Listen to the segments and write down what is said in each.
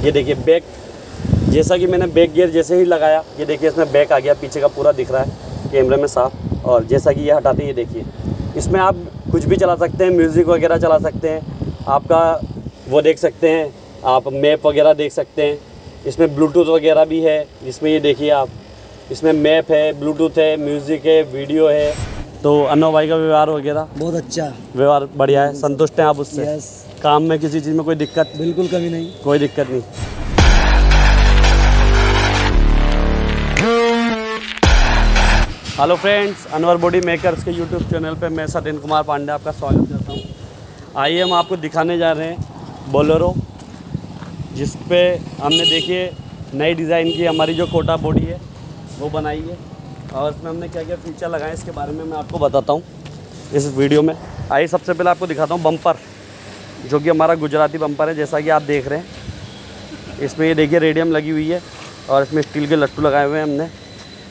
ये देखिए बैक जैसा कि मैंने बैक गियर जैसे ही लगाया ये देखिए इसमें बैक आ गया पीछे का पूरा दिख रहा है कैमरे में साफ़ और जैसा कि ये हटाते ये देखिए। इसमें आप कुछ भी चला सकते हैं म्यूज़िक वगैरह चला सकते हैं आपका वो देख सकते हैं आप मैप वगैरह देख सकते हैं। इसमें ब्लूटूथ वगैरह भी है जिसमें ये देखिए आप इसमें मैप है ब्लूटूथ है म्यूज़िक है वीडियो है। तो अन्नो भाई का व्यवहार वगैरह? बहुत अच्छा। व्यवहार बढ़िया है संतुष्ट हैं आप उससे? काम में किसी चीज़ में कोई दिक्कत? बिल्कुल कमी नहीं। कोई दिक्कत नहीं। Hello friends Anwar body makers के यूट्यूब चैनल पे मैं सत्यन कुमार पांडे आपका स्वागत करता हूँ। आइए हम आपको दिखाने जा रहे हैं बोलेरो जिस पे हमने देखिए नई डिज़ाइन की हमारी जो कोटा बॉडी है वो बनाई है। और इसमें हमने क्या क्या फीचर लगाए इसके बारे में मैं आपको बताता हूँ। इस वीडियो में। आइए सबसे पहले आपको दिखाता हूँ बम्पर जो कि हमारा गुजराती बम्पर है, जैसा कि आप देख रहे हैं। इसमें ये देखिए रेडियम लगी हुई है और इसमें स्टील के लट्टू लगाए हुए हैं हमने।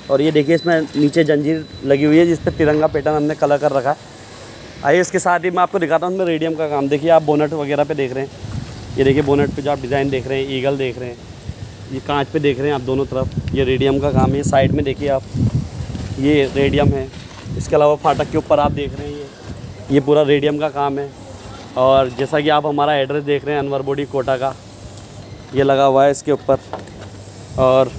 और ये देखिए इसमें नीचे जंजीर लगी हुई है, जिस पर तिरंगा पैटर्न हमने कलर कर रखा है। आइए इसके साथ ही मैं आपको दिखाता हूँ इसमें रेडियम का काम। देखिए आप बोनट वगैरह पे देख रहे हैं। ये देखिए बोनट पे जो आप डिज़ाइन देख रहे हैं ईगल देख रहे हैं। ये कांच पे देख रहे हैं आप दोनों तरफ़। ये रेडियम का काम है। साइड में देखिए आप, ये रेडियम है। इसके अलावा फाटक के ऊपर आप देख रहे हैं ये। ये पूरा रेडियम का काम है। और जैसा कि आप हमारा एड्रेस देख रहे हैं अनवर बोडी कोटा का, ये लगा हुआ है इसके ऊपर। और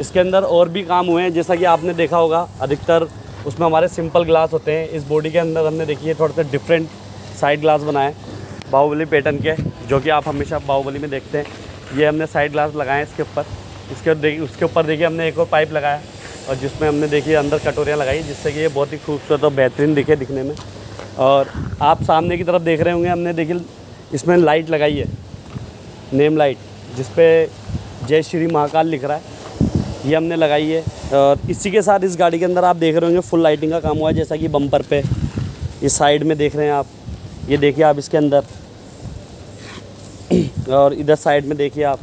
इसके अंदर और भी काम हुए हैं, जैसा कि आपने देखा होगा, अधिकतर उसमें हमारे सिंपल ग्लास होते हैं। इस बॉडी के अंदर हमने देखिए, थोड़े से डिफरेंट साइड ग्लास बनाए बाहुबली पैटर्न के, जो कि आप हमेशा बाहुबली में देखते हैं। ये हमने साइड ग्लास लगाए इसके ऊपर। इसके देखिए उसके ऊपर देखिए, हमने एक और पाइप लगाया और जिसमें हमने देखिए, अंदर कटोरियाँ लगाई, जिससे कि ये बहुत ही खूबसूरत और बेहतरीन दिखे दिखने में। और आप सामने की तरफ़ देख रहे होंगे, हमने देखिए इसमें लाइट लगाई है नेम लाइट जिस पे जय श्री महाकाल लिख रहा है। ये हमने लगाई है और इसी के साथ इस गाड़ी के अंदर आप देख रहे होंगे फुल लाइटिंग का काम हुआ है, जैसा कि बम्पर पे इस साइड में देख रहे हैं आप। ये देखिए आप इसके अंदर। और इधर साइड में देखिए आप,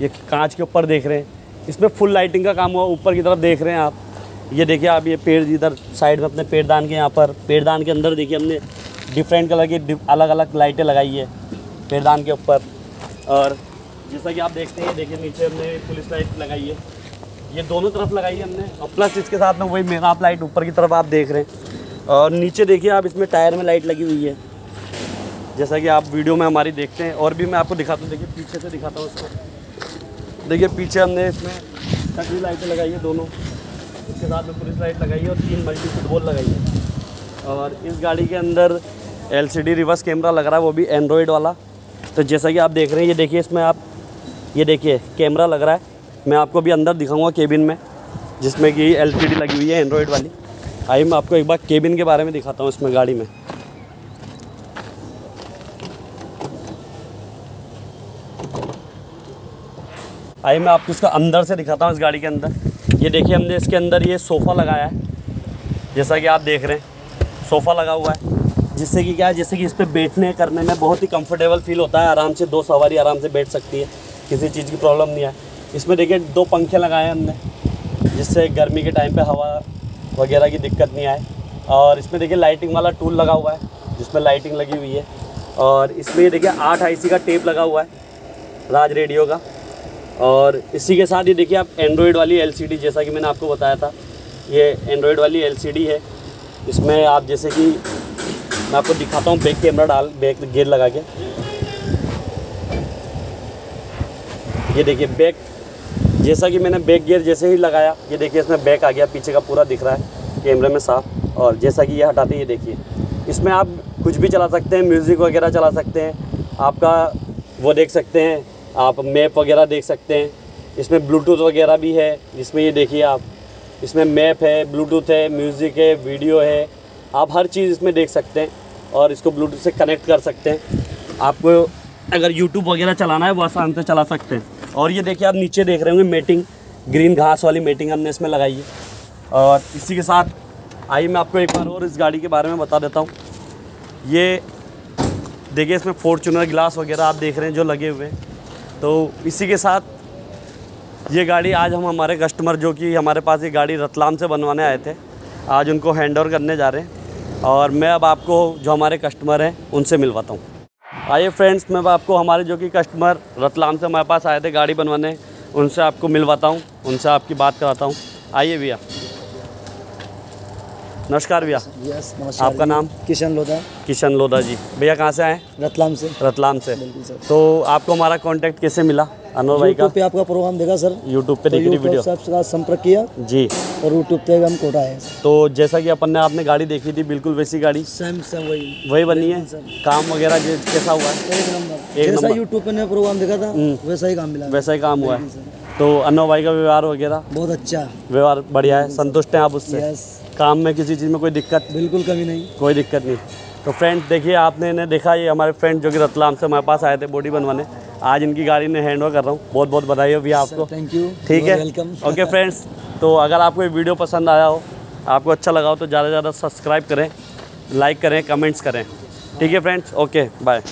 ये कांच के ऊपर देख रहे हैं। इसमें फुल लाइटिंग का काम हुआ, ऊपर की तरफ़ देख रहे हैं आप। ये देखिए आप ये पेड़ इधर साइड में अपने पेड़दान के यहाँ पर, पेड़दान के अंदर देखिए हमने डिफरेंट कलर की अलग अलग लाइटें लगाई है पेड़दान के ऊपर। और जैसा कि आप देखते हैं, देखिए नीचे हमने पुलिस लाइट लगाई है। ये दोनों तरफ़ लगाई है हमने, और प्लस इसके साथ में वही मेरा लाइट ऊपर की तरफ़ आप देख रहे हैं। और नीचे देखिए आप इसमें टायर में लाइट लगी हुई है। जैसा कि आप वीडियो में हमारी देखते हैं, और भी मैं आपको दिखाता हूँ, देखिए पीछे से दिखाता हूँ उसको। देखिए पीछे हमने इसमें तकरी लाइटें लगाई है दोनों। इसके साथ में पुलिस लाइट लगाई है और तीन मल्टी फुटबॉल लगाई है। और इस गाड़ी के अंदर एलसीडी रिवर्स कैमरा लग रहा है, वो भी एंड्रॉयड वाला। तो जैसा कि आप देख रहे हैं, ये देखिए इसमें आप, ये देखिए, कैमरा लग रहा है। मैं आपको भी अंदर दिखाऊँगा केबिन में, जिसमें कि एलसीडी लगी हुई है एंड्रॉयड वाली। आई मैं आपको एक बार केबिन के बारे में दिखाता हूँ इसमें गाड़ी में। आई मैं आपको इसका अंदर से दिखाता हूँ इस गाड़ी के अंदर। ये देखिए, हमने इसके अंदर ये सोफ़ा लगाया है। जैसा कि आप देख रहे हैं, सोफ़ा लगा हुआ है, जिससे कि क्या है, जैसे कि इस पर बैठने करने में बहुत ही कंफर्टेबल फील होता है। आराम से, दो सवारी आराम से बैठ सकती है, किसी चीज़ की प्रॉब्लम नहीं है। इसमें देखिए, दो पंखे लगाए हैं हमने, जिससे गर्मी के टाइम पे हवा वगैरह की दिक्कत नहीं आए। और इसमें देखिए लाइटिंग वाला टूल लगा हुआ है, जिसमें लाइटिंग लगी हुई है। और इसमें देखिए, आठ आई का टेप लगा हुआ है, राज रेडियो का। और इसी के साथ ये देखिए आप एंड्रॉयड वाली एलसीडी जैसा कि मैंने आपको बताया था, ये एंड्रॉयड वाली एलसीडी है। इसमें आप जैसे कि मैं आपको दिखाता हूँ बैक कैमरा डाल बैक गेयर लगा के। ये देखिए बैक जैसा कि मैंने बैक गेयर जैसे ही लगाया, ये देखिए इसमें बैक आ गया, पीछे का पूरा दिख रहा है कैमरे में साफ़। और जैसा कि ये हटाते, ये देखिए। इसमें आप कुछ भी चला सकते हैं म्यूज़िक वगैरह चला सकते हैं, आपका वो देख सकते हैं आप मैप वगैरह देख सकते हैं। इसमें ब्लूटूथ वगैरह भी है, जिसमें ये देखिए आप। इसमें मैप है, ब्लूटूथ है, म्यूज़िक है, वीडियो है। आप हर चीज़ इसमें देख सकते हैं और इसको ब्लूटूथ से कनेक्ट कर सकते हैं। आपको अगर यूट्यूब वगैरह चलाना है, वो आसान से चला सकते हैं। और ये देखिए, आप नीचे देख रहे होंगे मेटिंग, ग्रीन घास वाली मेटिंग हमने इसमें लगाई है। और इसी के साथ आइए, मैं आपको एक बार और इस गाड़ी के बारे में बता देता हूँ। ये देखिए, इसमें फॉर्चूनर ग्लास वगैरह आप देख रहे हैं जो लगे हुए हैं। तो इसी के साथ ये गाड़ी आज हम हमारे कस्टमर जो कि हमारे पास ये गाड़ी रतलाम से बनवाने आए थे, आज उनको हैंड ओवर करने जा रहे हैं और मैं अब आपको जो हमारे कस्टमर हैं, उनसे मिलवाता हूँ। आइए फ्रेंड्स मैं आपको हमारे जो कि कस्टमर रतलाम से हमारे पास आए थे गाड़ी बनवाने, उनसे आपको मिलवाता हूँ, उनसे आपकी बात कराता हूँ। आइए भैया। नमस्कार भैया। यस नमस्कार आपका नाम? किशन लोधा किशन लोधा जी। भैया कहाँ से आए? रतलाम से। रतलाम से। तो आपको हमारा कांटेक्ट कैसे मिला अनवर भाई का? पे आपका प्रोग्राम देखा सर। यूट्यूब पे तो देखी वीडियो साथ संपर्क किया। जी। और यूट्यूब पे हम कोटा आए। तो जैसा कि अपन ने आपने गाड़ी देखी थी बिल्कुल वैसी गाड़ी? सेम सेम वही। वही बनी है? काम वगैरह कैसा हुआ? है एक नंबर। एक जैसा नंबर। यूट्यूब पे ने प्रोग्राम देखा था हम्म। वैसा ही काम मिला। वैसा ही काम हुआ है। तो अनवर भाई का व्यवहार वगैरह बहुत अच्छा। व्यवहार बढ़िया है संतुष्ट हैं आप उससे। यस काम में किसी चीज़ में कोई दिक्कत? बिल्कुल कमी नहीं। कोई दिक्कत नहीं। तो फ्रेंड्स देखिए आपने इन्हें देखा ये हमारे फ्रेंड जो कि रतलाम से हमारे पास आए थे बॉडी बनवाने। आज इनकी गाड़ी ने हैंड ओवर कर रहा हूँ। बहुत बहुत बधाई हो भैया आपको। थैंक यू ठीक है? वेलकम ओके फ्रेंड्स तो अगर आपको ये वीडियो पसंद आया हो आपको अच्छा लगा हो तो ज़्यादा से ज़्यादा सब्सक्राइब करें लाइक करें कमेंट्स करें। ठीक है फ्रेंड्स ओके बाय